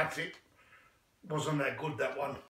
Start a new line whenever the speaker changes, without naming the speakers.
That's it. Wasn't that good, that one.